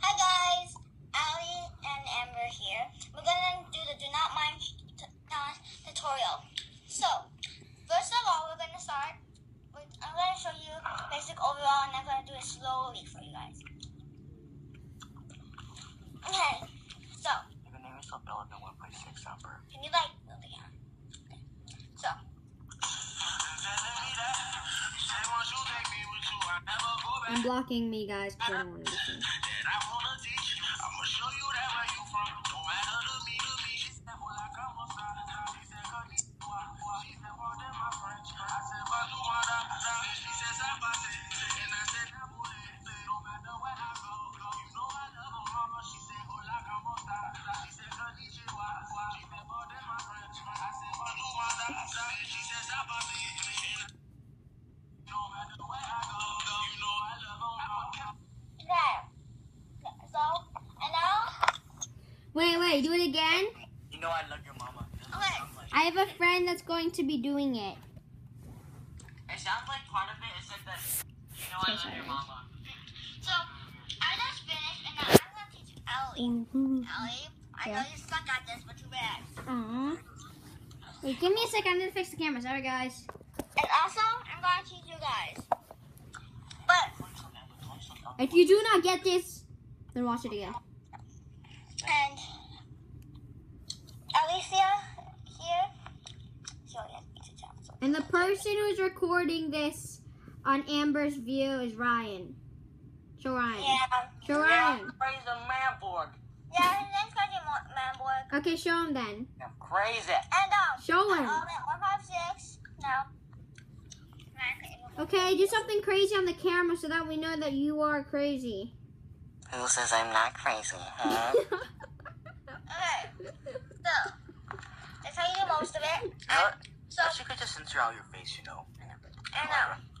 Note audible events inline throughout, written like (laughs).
Hi guys, Ali and Amber here. We're gonna do the do not mind t- uh, tutorial. So, first of all, we're gonna start with, I'm gonna show you basic overall and I'm gonna do it slowly for you guys. Okay, so, You can name yourself Bella than 1.6 Amber. can you like, okay. Okay. So, I'm blocking me, guys, because I don't want to listen. Wait, wait, do it again. You know I love your mama. Okay. I have a friend that's going to be doing it. It sounds like part of it is said that you know I Okay, love your sorry. mama. so, I just finished and now I'm gonna teach Ellie. Mm-hmm. Ellie, I know you suck at this, but too bad. Aww. Wait, give me a second. I'm gonna fix the camera. Sorry, guys. And also, I'm gonna teach you guys. But, If you do not get this, then watch it again. and Alicia here, she only has pizza channel. So. And the person who's recording this on Amber's view is Ryan. Show Ryan. Yeah. Show Yeah, Ryan. crazy man board. Yeah, his name's Crazy Mo- Manboy. Okay, show him then. I'm crazy. And, um, Show him. um, 156, no. Okay, do something crazy on the camera so that we know that you are crazy. Who says I'm not crazy? Huh? (laughs) Okay, so, that's how you do most of it. Huh? So, you could just censor out your face, you know. and, and, uh,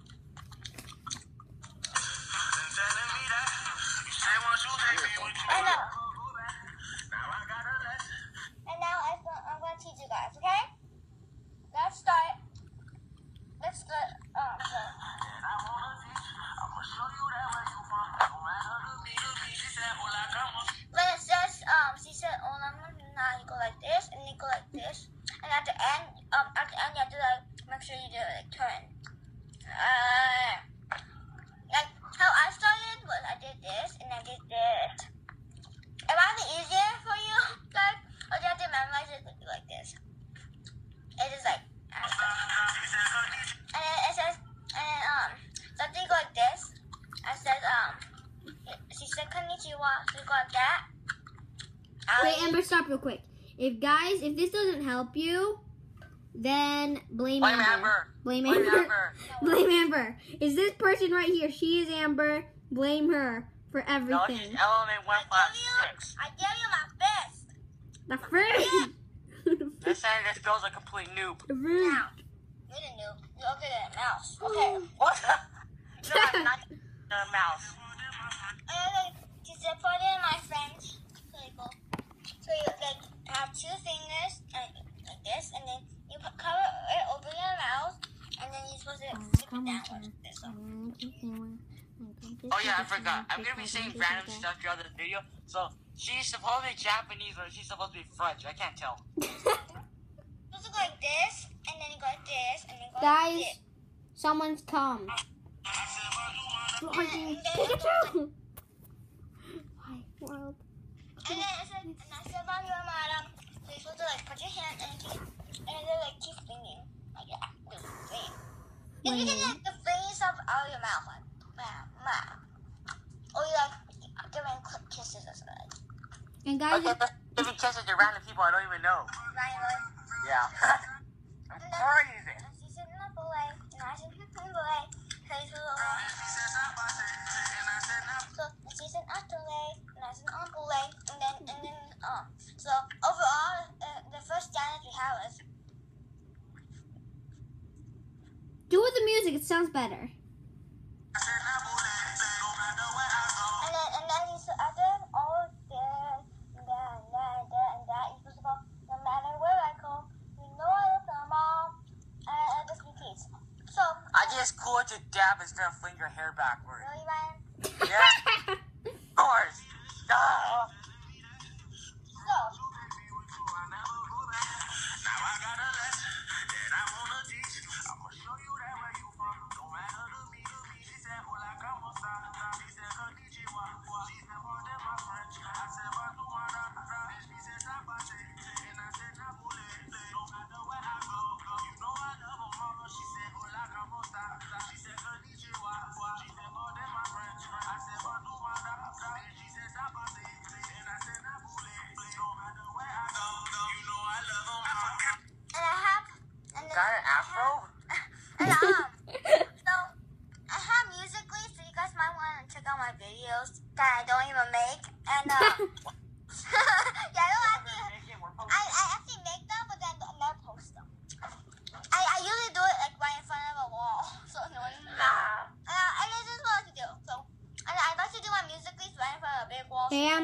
Wait, Amber, stop real quick. If guys, if this doesn't help you, then blame, Blame Amber. Amber. Blame Blame Amber. Amber. (laughs) Blame Amber. Is this person right here? She is Amber. Blame her for No, she's everything. element one I plus give you, six. I give you my fist. The fruit. (laughs) This saying this girl's a complete noob. the fruit. Now, you're the noob. You look at that mouse. Okay. (laughs) What? no, I'm not a mouse. And then like, she put it in my friend's table. So you like have two fingers like, like this, and then you put, cover it over your mouth, and then you're supposed to stick it downwards. This one. Oh yeah, I forgot. I'm gonna be saying random stuff throughout this video. So she's supposed to be Japanese or she's supposed to be French. I can't tell. (laughs) (laughs) supposed to go like this, and then you go like this, and then go Guys, like this. someone's come. (laughs) Pikachu. Hi, world. And then it said, and I said, "Mom, you're madam." So you're supposed to like put your hand and keep, and then like keep singing like that. Do sing. And you can like the face of out your mouth like, ma, ma. Or you like giving quick kisses or something. And guys, Okay, but if you kisses to random people I don't even know. Right, like. Yeah. (laughs) I'm crazy. My mom, it just repeats. So, I think it's cool to dab instead of fling your hair backwards. really, Ryan?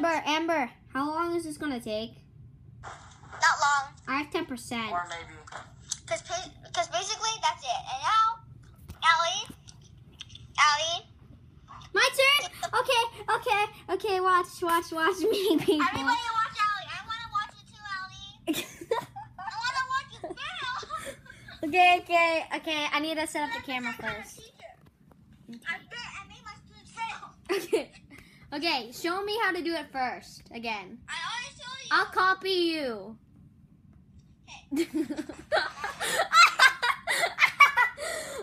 Amber, Amber, how long is this gonna take? Not long, I have 10%. Or maybe. cause because basically that's it. And now, Allie, Allie, My turn? Okay, okay, okay, watch, watch, watch me, (laughs) people. everybody watch Allie. I want to watch it too, Allie. (laughs) I want to watch it fail. (laughs) okay, okay, okay, I need to set up the camera first. I bet I made my students fail. Okay, okay, show me how to do it first, again. I already showed you. I'll copy you. (laughs)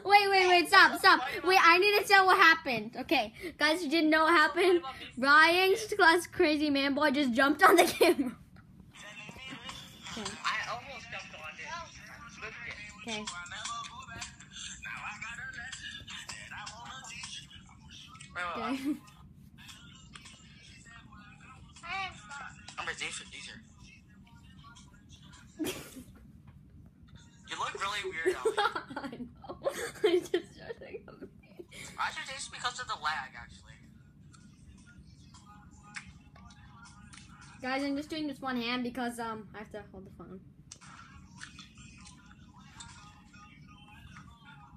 wait, wait, wait, stop, stop. Wait, I need to tell what happened. Okay, guys, you didn't know what happened? Ryan's class crazy man boy just jumped on the (laughs) camera. I almost stepped on it. Okay. Okay. (laughs) Actually, it's because of the lag, actually. Guys, I'm just doing this one hand because um I have to hold the phone.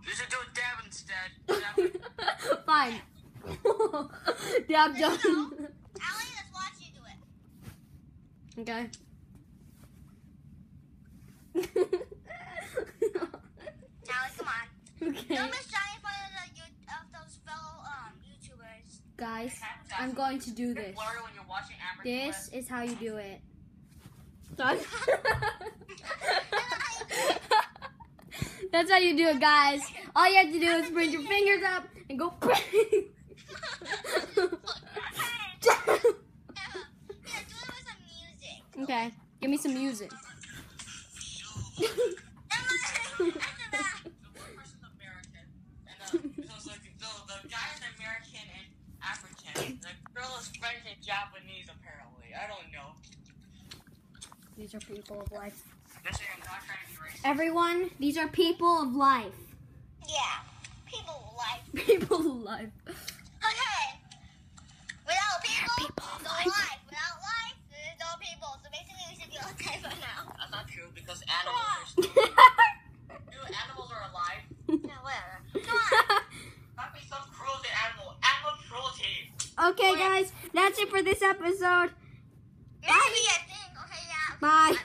You should do a dab instead. (laughs) Dab. Fine. (laughs) Dab done. (laughs) Allie, let's watch you do it. okay. Allie, come on. okay. Don't miss shine fellow um, YouTubers. Guys, I'm going to do this. When you're watching Amber do This is how you do it. Done. (laughs) (laughs) That's how you do it, guys. All you have to do is bring your fingers up and go. (laughs) Yeah, do it with some music. okay, give me some music. The one person's American, and uh, so, so, so the guy is American and African. The girl is French and Japanese, apparently. I don't know. These are people of life. Just saying, I'm not trying to be racist. Everyone, these are people of life. Yeah, people like. (laughs) People of life. Okay. Without people, people there's like- no life. Without life, there's no people. So basically, we should be okay for now. That's not true because animals are (laughs) still. Dude, animals are alive. Yeah, whatever. Come (laughs) on. Not be so cruel to animal. Animal cruelty. okay, guys, that's it for this episode. Bye.